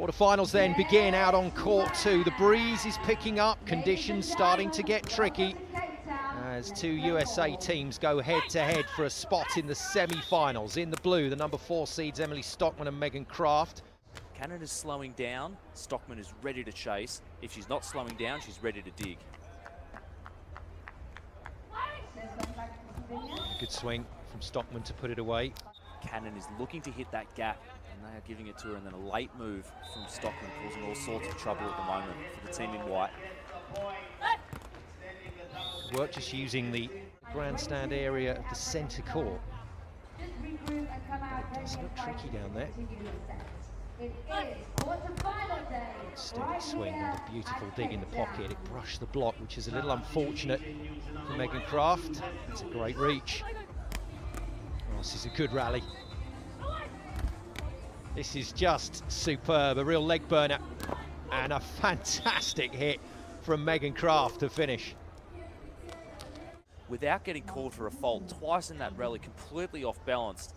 Quarterfinals then begin out on court two. The breeze is picking up, conditions starting to get tricky as two USA teams go head to head for a spot in the semi-finals. In the blue, the number four seeds Emily Stockman and Megan Kraft. Cannon is slowing down. Stockman is ready to chase. If she's not slowing down, she's ready to dig. Good swing from Stockman to put it away. Cannon is looking to hit that gap and they are giving it to her and then a late move from Stockman causing all sorts of trouble at the moment for the team in white. Work just using the grandstand area of the centre court. It does look tricky down there. Steady swing and a beautiful dig in the pocket. It brushed the block, which is a little unfortunate for Megan Kraft. It's a great reach. This is a good rally. This is just superb, a real leg burner and a fantastic hit from Megan Kraft to finish. Without getting called for a fault twice in that rally, completely off balance.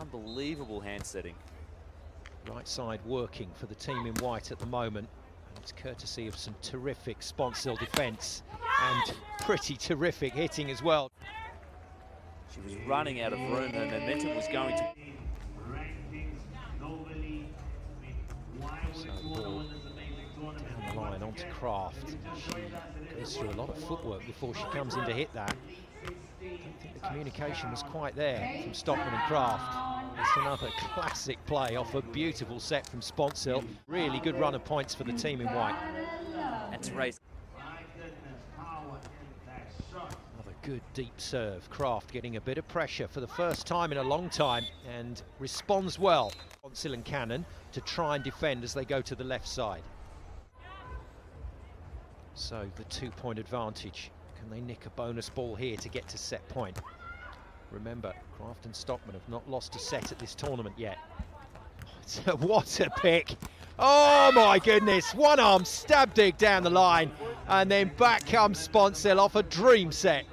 Unbelievable hand setting. Right side working for the team in white at the moment. And it's courtesy of some terrific Sponcil defence and pretty terrific hitting as well. She was running out of room. Her momentum was going to down the line onto Kraft. She goes through a lot of footwork before she comes in to hit that. I don't think the communication was quite there from Stockman and Kraft. It's another classic play off a beautiful set from Sponcil. Really good run of points for the team in white. And to raise Another good deep serve. Kraft getting a bit of pressure for the first time in a long time and responds well. Sponcil and Cannon to try and defend as they go to the left side. So the two-point advantage. Can they nick a bonus ball here to get to set point? Remember, Kraft and Stockman have not lost a set at this tournament yet. what a pick! Oh my goodness, one arm stab dig down the line, and then back comes Sponcil off a dream set.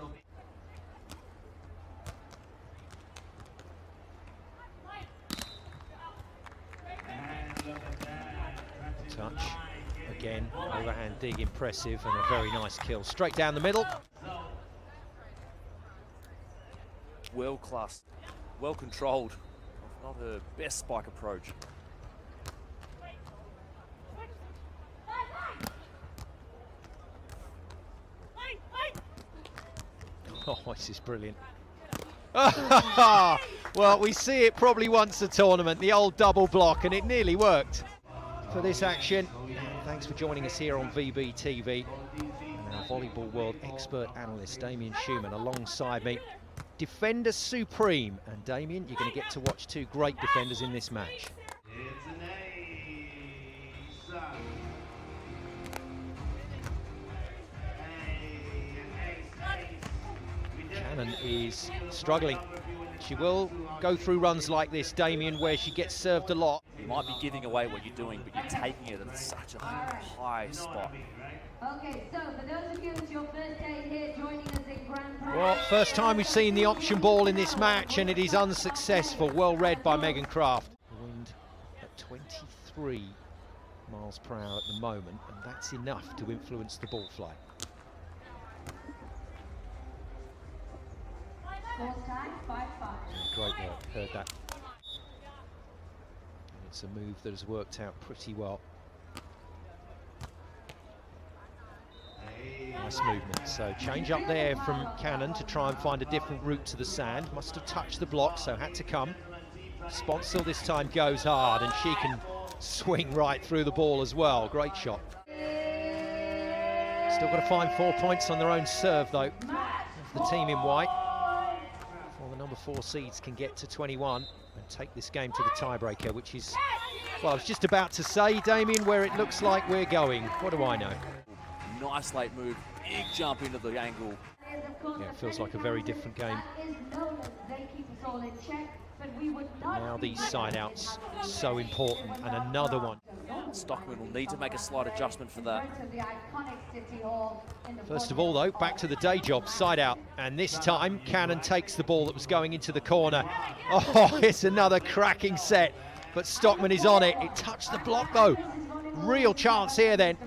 Touch, again, overhand dig impressive, and a very nice kill. Straight down the middle. well class, well controlled. Not her best spike approach. Oh, this is brilliant. well, we see it probably once a tournament, the old double block, and it nearly worked for this action. Thanks for joining us here on VBTV. And our Volleyball World expert analyst, Damien Schumann, alongside me. Defender Supreme. And Damien, you're going to get to watch two great defenders in this match. Cannon is struggling. She will go through runs like this, Damien, where she gets served a lot. You might be giving away what you're doing, but you're taking it at such a high spot. Okay, so for those of you, it's your first day here joining us in Grand Prix. Well, first time we've seen the option ball in this match, and it is unsuccessful. Well read by Megan Kraft. Wind at 23 miles per hour at the moment, and that's enough to influence the ball flight. Great work, heard that. And it's a move that has worked out pretty well. Nice movement. So change up there from Cannon to try and find a different route to the sand. Must have touched the block, so had to come. Sponcil this time goes hard, and she can swing right through the ball as well. Great shot. Still got to find four points on their own serve, though. The team in white. Number four seeds can get to 21 and take this game to the tiebreaker, which is, well, I was just about to say, Damien, where it looks like we're going. What do I know? Nice late move, big jump into the angle. Yeah, it feels like a very different game. Now these side outs so important, and another one. Stockman will need to make a slight adjustment for that. First of all, though, back to the day job, side out, and this time Cannon takes the ball that was going into the corner. Oh, it's another cracking set but Stockman is on it. It touched the block though. Real chance here then.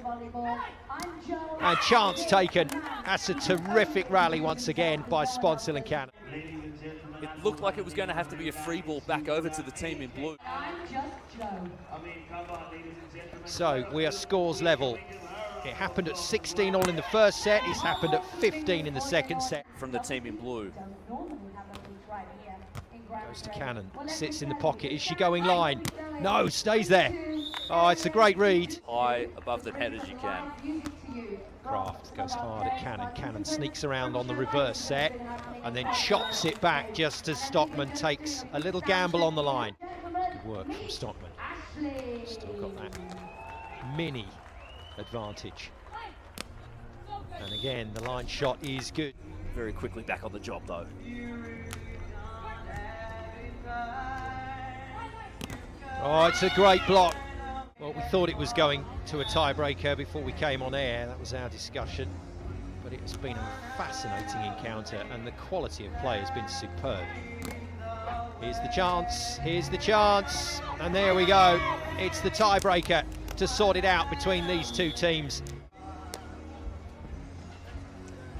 And chance taken. That's a terrific rally once again by Sponcil and Cannon. It looked like it was going to have to be a free ball back over to the team in blue. So we are scores level. It happened at 16 all in the first set. It's happened at 15 in the second set. From the team in blue. Goes to Cannon, sits in the pocket. Is she going line? No, stays there. Oh, it's a great read. High above the net as you can. Kraft goes hard at Cannon. Cannon sneaks around on the reverse set and then chops it back just as Stockman takes a little gamble on the line. Good work from Stockman. Still got that mini advantage. And again, the line shot is good. Very quickly back on the job though. Oh, it's a great block. We thought it was going to a tiebreaker before we came on air. That was our discussion. But it has been a fascinating encounter, and the quality of play has been superb. Here's the chance, here's the chance, and there we go. It's the tiebreaker to sort it out between these two teams.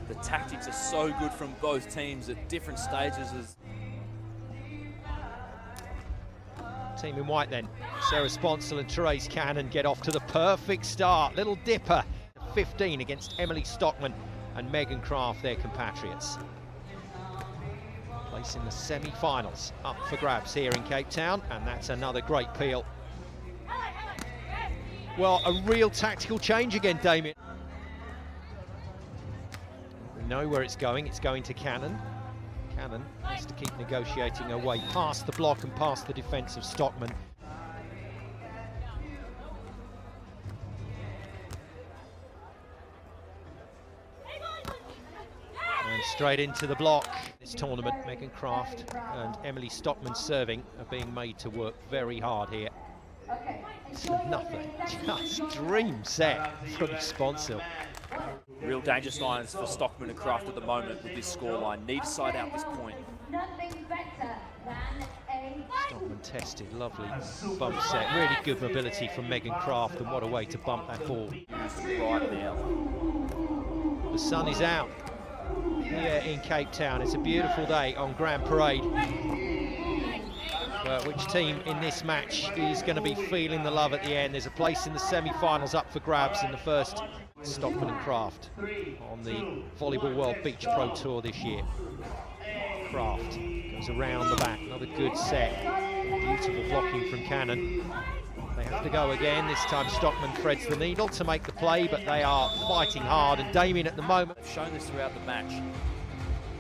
The tactics are so good from both teams at different stages Team in white then. Sarah Sponcil and Terese Cannon get off to the perfect start. Little dipper. 15 against Emily Stockman and Megan Kraft, their compatriots. Place in the semi-finals up for grabs here in Cape Town, and that's another great peel. Well, a real tactical change again, Damien. We know where it's going. It's going to Cannon. Cannon has to keep negotiating her way past the block and past the defence of Stockman. And straight into the block. This tournament, Megan Kraft and Emily Stockman serving are being made to work very hard here. Another just dream set from Sponcil. Real danger signs for Stockman and Kraft at the moment with this scoreline. Need to side out this point. Stockman tested, lovely bump set. Really good mobility from Megan Kraft, and what a way to bump that ball. Right now. The sun is out here in Cape Town. It's a beautiful day on Grand Parade. But which team in this match is going to be feeling the love at the end? There's a place in the semi-finals up for grabs in the first Stockman and Kraft on the Volleyball World Beach Pro Tour this year. Kraft goes around the back, another good set. Beautiful blocking from Cannon. They have to go again. This time Stockman threads the needle to make the play, but they are fighting hard. And Damien at the moment. They've shown this throughout the match.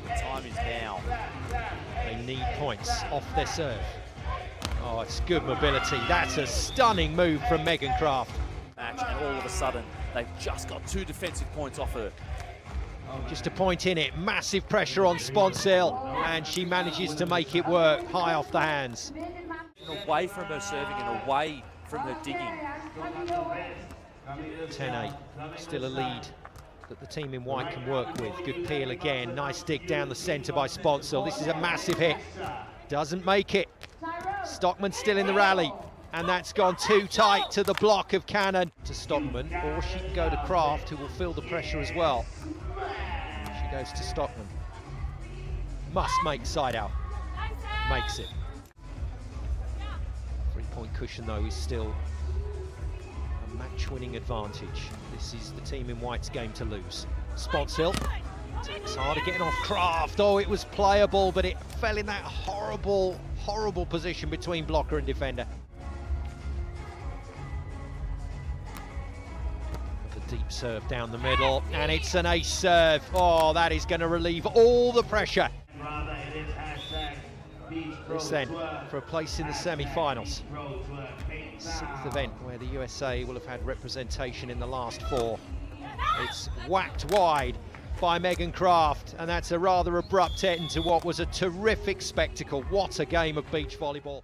The time is now. They need points off their serve. Oh, it's good mobility. That's a stunning move from Megan Kraft. And all of a sudden, they've just got two defensive points off her. Just a point in it. Massive pressure on Sponcil, and she manages to make it work high off the hands. Away from her serving and away from her digging. 10-8, still a lead that the team in white can work with. Good peel again, nice dig down the centre by Sponcil. This is a massive hit, doesn't make it. Stockman still in the rally, and that's gone too tight to the block of Cannon to Stockman, or she can go to Kraft, who will feel the pressure as well. She goes to Stockman. Must make side out. Makes it. Three-point cushion, though, is still a match-winning advantage. This is the team in white's game to lose. Sponcil takes harder getting off Kraft. Oh, it was playable, but it fell in that horrible, horrible position between blocker and defender. Serve down the middle, and it's an ace serve. Oh, that is going to relieve all the pressure. This then for a place in the semi-finals. Sixth event where the USA will have had representation in the last four. It's whacked wide by Megan Kraft, and that's a rather abrupt end to what was a terrific spectacle. What a game of beach volleyball.